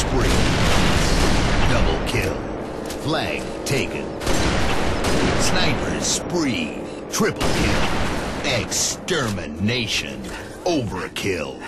spree. Double kill. Flag taken. Sniper's spree. Triple kill. Extermination. Overkill.